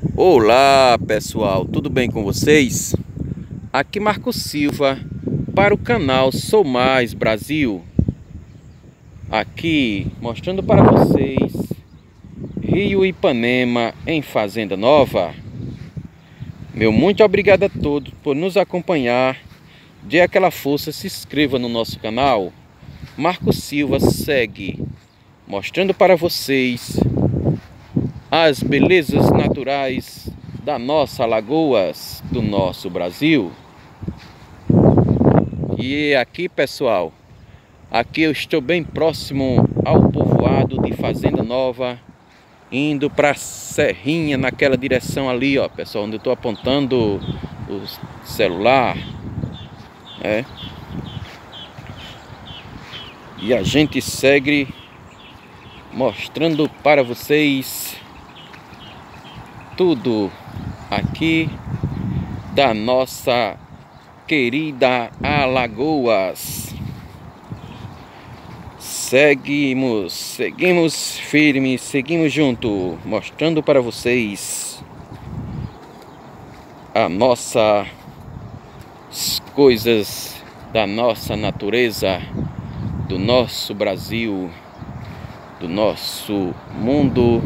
Olá pessoal, tudo bem com vocês? Aqui Marco Silva para o canal Sou Mais Brasil. Aqui mostrando para vocês Rio Ipanema em Fazenda Nova. Meu muito obrigado a todos por nos acompanhar. Dê aquela força, se inscreva no nosso canal. Marco Silva segue mostrando para vocês as belezas naturais da nossa Lagoas, do nosso Brasil. E aqui, pessoal, aqui eu estou bem próximo ao povoado de Fazenda Nova, indo para Serrinha, naquela direção ali, ó, pessoal, onde eu estou apontando o celular, né? E a gente segue mostrando para vocês tudo aqui da nossa querida Alagoas. Seguimos, seguimos firmes, seguimos junto, mostrando para vocês a nossa as coisas da nossa natureza, do nosso Brasil, do nosso mundo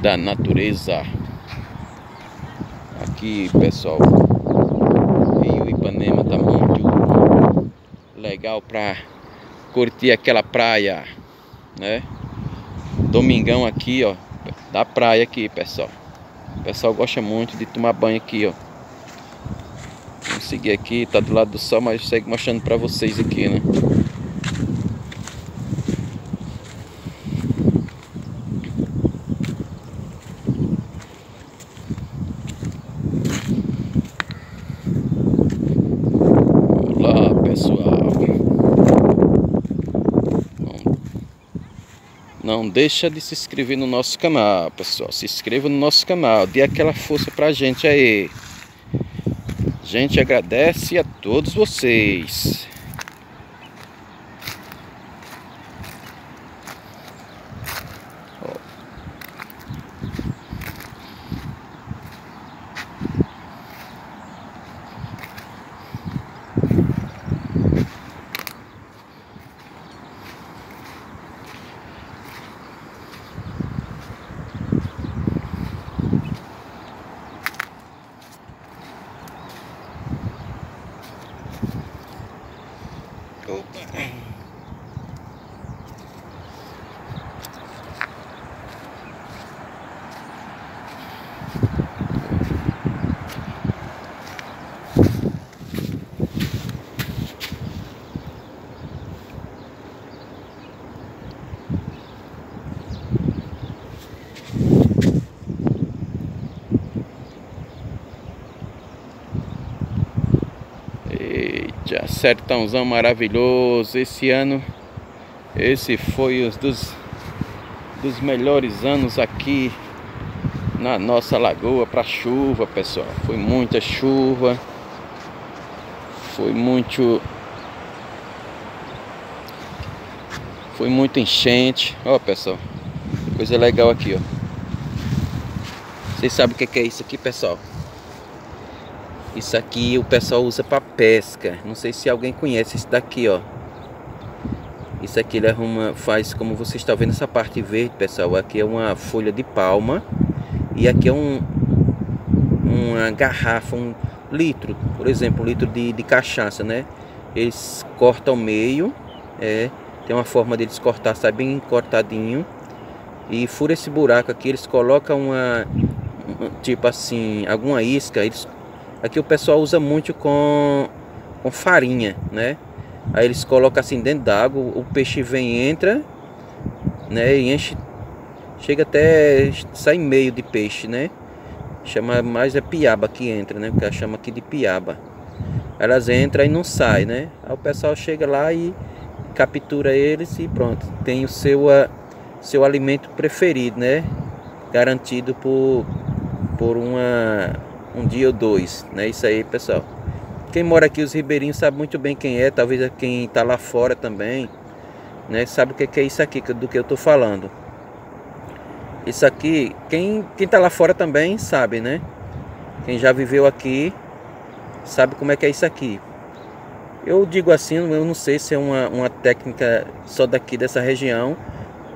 da natureza aqui, pessoal. Rio Ipanema tá muito legal para curtir aquela praia, né? Domingão aqui, ó, da praia aqui, pessoal. O pessoal gosta muito de tomar banho aqui, ó. Vamos seguir aqui, tá do lado do sol, mas segue mostrando para vocês aqui, né? Não deixa de se inscrever no nosso canal, pessoal. Se inscreva no nosso canal, dê aquela força pra gente aí. A gente agradece a todos vocês. Eita, sertãozão maravilhoso. Esse ano, esse foi um dos, dos melhores anos aqui na nossa lagoa para chuva, pessoal. Foi muita chuva. Foi muito Foi muito enchente. Ó, pessoal. Coisa legal aqui, ó. Vocês sabem o que é isso aqui, pessoal? Isso aqui o pessoal usa para pesca. Não sei se alguém conhece isso daqui, ó. Isso aqui ele arruma, faz como você está vendo essa parte verde, pessoal. Aqui é uma folha de palma e aqui é um uma garrafa, um litro, por exemplo, um litro de, de cachaça, né? Eles cortam ao meio, é, tem uma forma deles cortar, sai bem cortadinho e fura esse buraco aqui. Eles colocam uma, tipo assim, alguma isca, eles Aqui o pessoal usa muito com, com farinha, né? Aí eles colocam assim dentro d'água, o peixe vem, entra, né? E enche, chega até sai meio de peixe, né? Chama mais é piaba que entra, né? Que chama aqui de piaba. Elas entram e não saem, né? Aí o pessoal chega lá e captura eles e pronto. Tem o seu, uh, seu alimento preferido, né? Garantido por, por uma um dia ou dois, né? Isso aí, pessoal. Quem mora aqui, os ribeirinhos, sabe muito bem quem é, talvez quem está lá fora também, né? Sabe o que é isso aqui, do que eu estou falando. Isso aqui, quem, quem tá lá fora também sabe, né? Quem já viveu aqui sabe como é que é isso aqui. Eu digo assim, eu não sei se é uma, uma técnica só daqui dessa região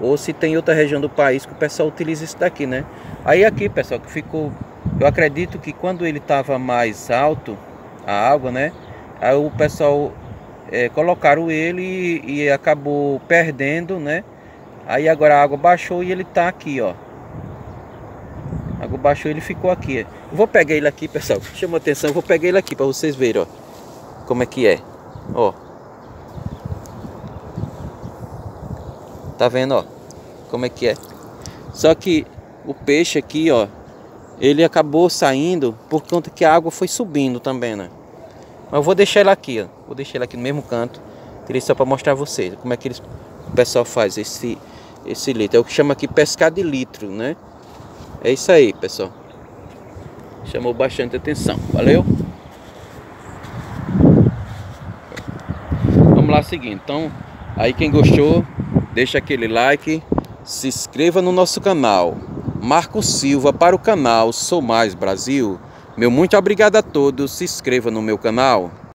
ou se tem outra região do país que o pessoal utiliza isso daqui, né? Aí aqui, pessoal, que ficou, eu acredito que quando ele estava mais alto, a água, né? Aí o pessoal é, colocaram ele e, e, acabou perdendo, né? Aí agora a água baixou e ele tá aqui, ó. A água baixou e ele ficou aqui. Vou pegar ele aqui, pessoal. Chama atenção, vou pegar ele aqui para vocês verem, ó. Como é que é. Ó. Tá vendo, ó? Como é que é? Só que o peixe aqui, ó, ele acabou saindo por conta que a água foi subindo também, né? Mas eu vou deixar ele aqui, ó. Vou deixar ele aqui no mesmo canto. Tirei só para mostrar a vocês como é que eles, o pessoal faz esse esse litro. É o que chama aqui pescar de litro, né? É isso aí, pessoal. Chamou bastante atenção. Valeu? Vamos lá seguindo. Então, aí quem gostou, deixa aquele like, se inscreva no nosso canal. Marco Silva para o canal Sou Mais Brasil. Meu muito obrigado a todos, se inscreva no meu canal.